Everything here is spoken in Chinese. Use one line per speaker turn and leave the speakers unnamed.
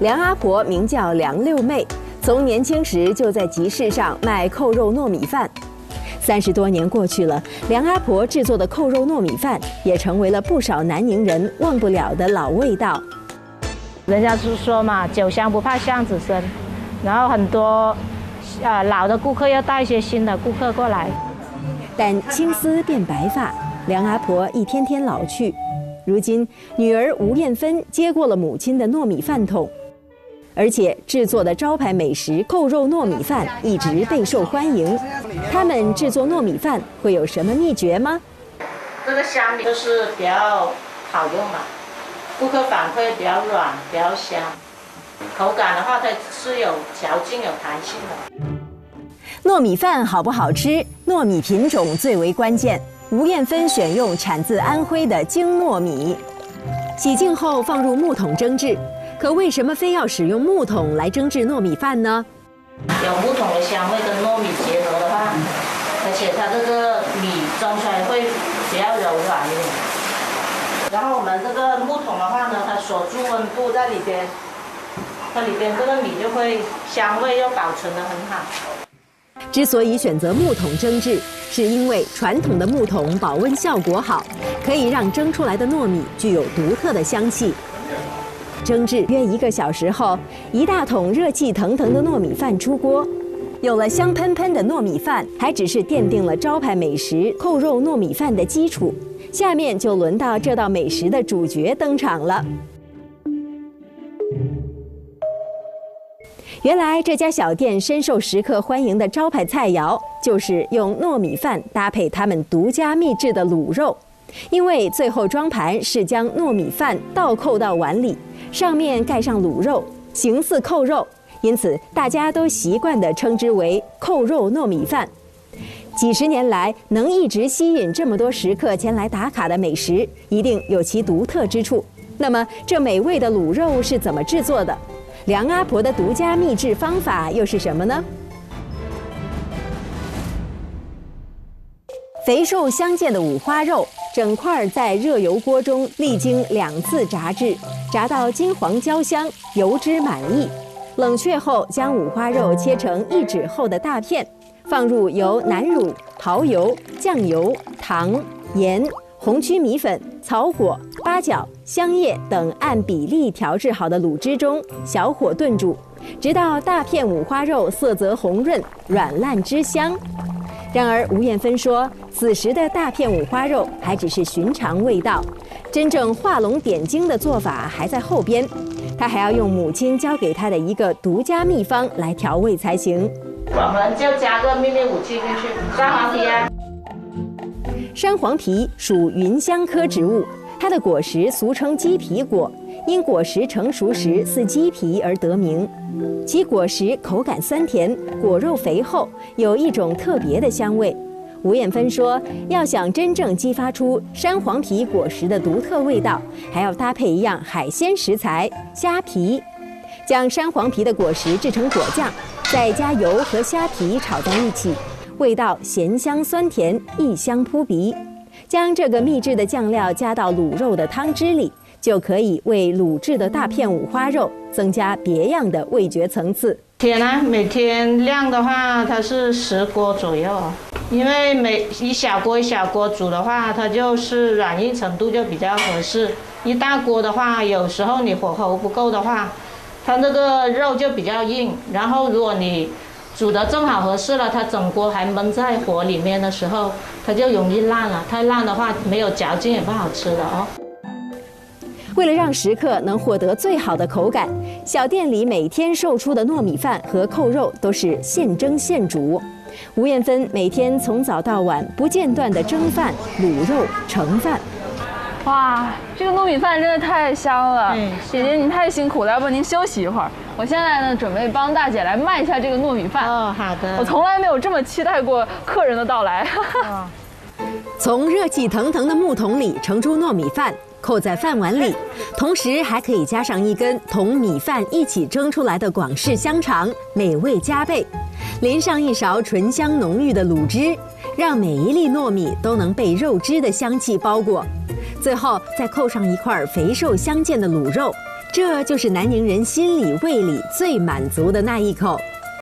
梁阿婆名叫梁六妹，从年轻时就在集市上卖扣肉糯米饭。三十多年过去了，梁阿婆制作的扣肉糯米饭也成为了不少南宁人忘不了的老味道。
人家是说嘛，酒香不怕巷子深，然后很多呃老的顾客要带一些新的顾客过来。
但青丝变白发，梁阿婆一天天老去。如今，女儿吴艳芬接过了母亲的糯米饭桶。而且制作的招牌美食扣肉糯米饭一直备受欢迎。他们制作糯米饭会有什么秘诀吗？
这个香米就是比较好用嘛，顾客反馈比较软，比较香。口感的话，它是有嚼劲、有弹性的。
糯米饭好不好吃？糯米品种最为关键。吴艳芬选用产自安徽的精糯米，洗净后放入木桶蒸制。可为什么非要使用木桶来蒸制糯米饭呢？
有木桶的香味跟糯米结合的话，而且它这个米蒸出来会比较柔软一点。然后我们这个木桶的话呢，它锁住温度在里边，它里边这个米就会香味又保存得很好。
之所以选择木桶蒸制，是因为传统的木桶保温效果好，可以让蒸出来的糯米具有独特的香气。蒸制约一个小时后，一大桶热气腾腾的糯米饭出锅。有了香喷喷的糯米饭，还只是奠定了招牌美食扣肉糯米饭的基础。下面就轮到这道美食的主角登场了。原来这家小店深受食客欢迎的招牌菜肴，就是用糯米饭搭配他们独家秘制的卤肉。因为最后装盘是将糯米饭倒扣到碗里。上面盖上卤肉，形似扣肉，因此大家都习惯地称之为扣肉糯米饭。几十年来，能一直吸引这么多食客前来打卡的美食，一定有其独特之处。那么，这美味的卤肉是怎么制作的？梁阿婆的独家秘制方法又是什么呢？肥瘦相间的五花肉，整块在热油锅中历经两次炸制，炸到金黄焦香，油脂满溢。冷却后，将五花肉切成一指厚的大片，放入由南乳、蚝油、酱油、糖、盐、红曲米粉、草果、八角、香叶等按比例调制好的卤汁中，小火炖煮，直到大片五花肉色泽红润、软烂汁香。然而，吴艳芬说，此时的大片五花肉还只是寻常味道，真正画龙点睛的做法还在后边。她还要用母亲教给她的一个独家秘方来调味才行。
我们就加个秘密武器进去，山黄皮啊。
山黄皮属芸香科植物，它的果实俗称鸡皮果。因果实成熟时似鸡皮而得名，其果实口感酸甜，果肉肥厚，有一种特别的香味。吴艳芬说，要想真正激发出山黄皮果实的独特味道，还要搭配一样海鲜食材——虾皮。将山黄皮的果实制成果酱，再加油和虾皮炒在一起，味道咸香酸甜，异香扑鼻。将这个秘制的酱料加到卤肉的汤汁里。就可以为卤制的大片五花肉增加别样的味觉层次。
天呢，每天量的话，它是十锅左右，因为每一小锅一小锅煮的话，它就是软硬程度就比较合适。一大锅的话，有时候你火候不够的话，它那个肉就比较硬。然后如果你煮的正好合适了，它整锅还焖在火里面的时候，它就容易烂了。太烂的话，没有嚼劲也不好吃的哦。
为了让食客能获得最好的口感，小店里每天售出的糯米饭和扣肉都是现蒸现煮。吴艳芬每天从早到晚不间断的蒸饭、卤肉、盛饭。
哇，这个糯米饭真的太香了！姐姐您太辛苦了，要不您休息一会儿？我现在呢，准备帮大姐来卖一下这个糯米饭。
哦，好的。
我从来没有这么期待过客人的到来。
从热气腾腾的木桶里盛出糯米饭。扣在饭碗里，同时还可以加上一根同米饭一起蒸出来的广式香肠，美味加倍。淋上一勺醇香浓郁的卤汁，让每一粒糯米都能被肉汁的香气包裹。最后再扣上一块肥瘦相间的卤肉，这就是南宁人心里、胃里最满足的那一口。